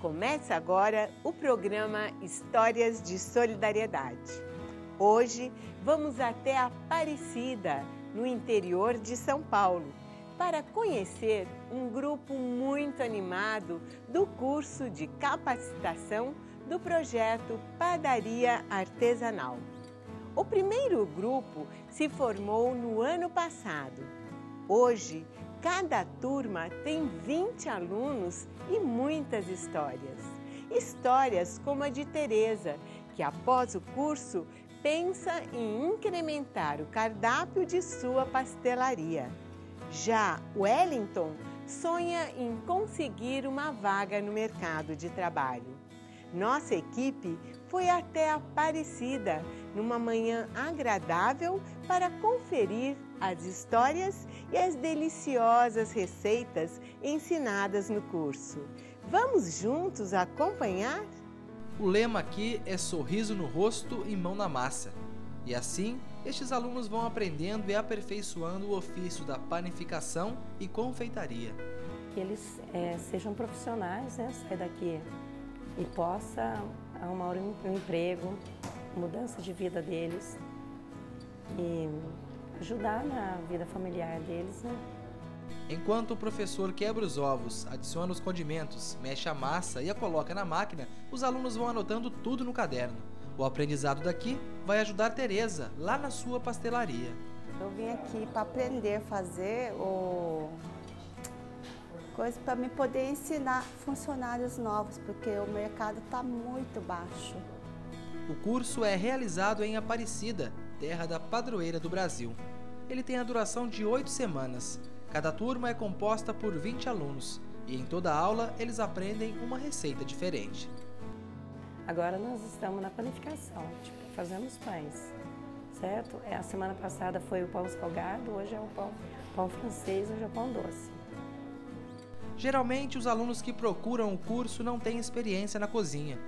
Começa agora o programa Histórias de Solidariedade. Hoje vamos até Aparecida, no interior de São Paulo, para conhecer um grupo muito animado do curso de capacitação do projeto Padaria Artesanal. O primeiro grupo se formou no ano passado. Hoje, Cada turma tem 20 alunos e muitas histórias. Histórias como a de Teresa, que após o curso pensa em incrementar o cardápio de sua pastelaria. Já Wellington sonha em conseguir uma vaga no mercado de trabalho. Nossa equipe foi até Aparecida numa manhã agradável para conferir as histórias e as deliciosas receitas ensinadas no curso. Vamos juntos acompanhar? O lema aqui é sorriso no rosto e mão na massa. E assim, estes alunos vão aprendendo e aperfeiçoando o ofício da panificação e confeitaria. Que eles é, sejam profissionais, né? Sair daqui e possa arrumar um emprego, mudança de vida deles e ajudar na vida familiar deles, né? Enquanto o professor quebra os ovos, adiciona os condimentos, mexe a massa e a coloca na máquina, os alunos vão anotando tudo no caderno. O aprendizado daqui vai ajudar Teresa lá na sua pastelaria. Eu vim aqui para aprender a fazer o coisa para me poder ensinar funcionários novos, porque o mercado está muito baixo. O curso é realizado em Aparecida, terra da padroeira do Brasil. Ele tem a duração de oito semanas. Cada turma é composta por 20 alunos e em toda aula eles aprendem uma receita diferente. Agora nós estamos na panificação, tipo, fazemos pães, certo? É, a semana passada foi o pão salgado, hoje é o pão, pão francês, hoje é o pão doce. Geralmente, os alunos que procuram o curso não têm experiência na cozinha,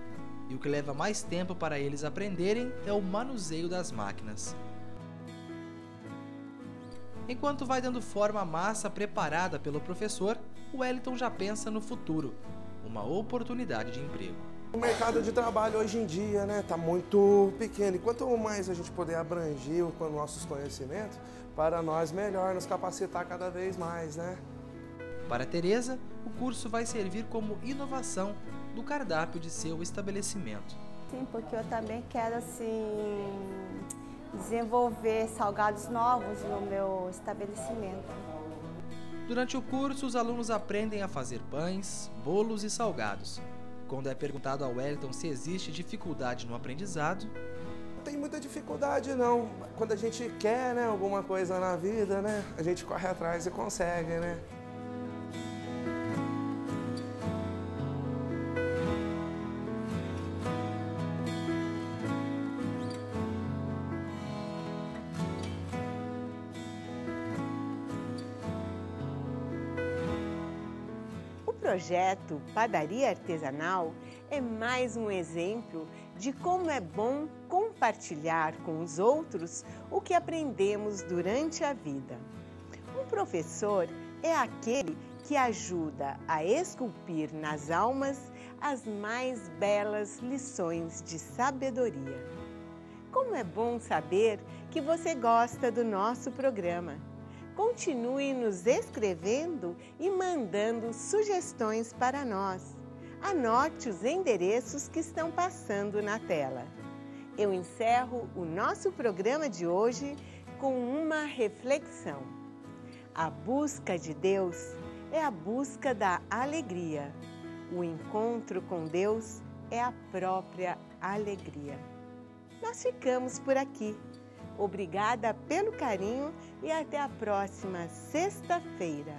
e o que leva mais tempo para eles aprenderem é o manuseio das máquinas. Enquanto vai dando forma à massa preparada pelo professor, o Wellington já pensa no futuro, uma oportunidade de emprego. O mercado de trabalho hoje em dia está né, tá muito pequeno e quanto mais a gente puder abranger com nossos conhecimentos, para nós melhor nos capacitar cada vez mais, né? Para Teresa, o curso vai servir como inovação do cardápio de seu estabelecimento. Sim, porque eu também quero assim desenvolver salgados novos no meu estabelecimento. Durante o curso, os alunos aprendem a fazer pães, bolos e salgados. Quando é perguntado ao Wellington se existe dificuldade no aprendizado, não tem muita dificuldade não. Quando a gente quer né, alguma coisa na vida, né, a gente corre atrás e consegue, né? Projeto Padaria Artesanal é mais um exemplo de como é bom compartilhar com os outros o que aprendemos durante a vida. Um professor é aquele que ajuda a esculpir nas almas as mais belas lições de sabedoria. Como é bom saber que você gosta do nosso programa continue nos escrevendo e mandando sugestões para nós. Anote os endereços que estão passando na tela. Eu encerro o nosso programa de hoje com uma reflexão. A busca de Deus é a busca da alegria. O encontro com Deus é a própria alegria. Nós ficamos por aqui. Obrigada pelo carinho e até a próxima sexta-feira.